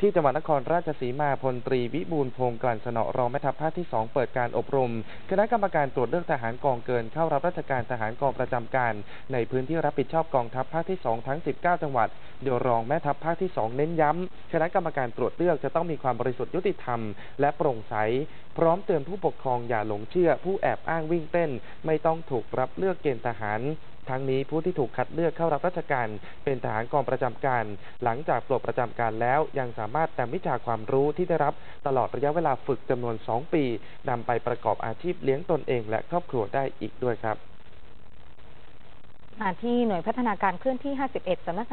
ที่จังหวัดนครราชสีมาพลตรีวิบูลพงศ์กลั่นสนอรองแม่ทัพภาคที่ 2 เปิดการอบรม คณะกรรมการตรวจเลือกทหารกองเกินเข้ารับราชการทหารกองประจำการ ในพื้นที่รับผิดชอบกองทัพภาคที่ 2 ทั้ง 19 จังหวัด โดยรองแม่ทัพภาคที่ 2 เน้นย้ำ คณะกรรมการตรวจเลือกจะต้องมีความบริสุทธิ์ยุติธรรม และโปร่งใส พร้อมเตือนผู้ปกครองอย่าหลงเชื่อ ผู้แอบอ้างวิ่งเต้น ไม่ต้องถูกรับเลือกเกณฑ์ทหาร ทั้งนี้ผู้ที่ถูกคัดเลือกเข้ารับราชการ เป็นทหารกองประจำการ หลังจากปลดประจำการแล้ว ยังสามารถนำวิชาความรู้ที่ได้รับ ตลอดระยะเวลาฝึกจำนวน 2 ปีนำไปประกอบอาชีพเลี้ยงตนเองและครอบครัวได้อีกด้วยครับมาที่หน่วยพัฒนาการเคลื่อนที่ 51สำนักงาน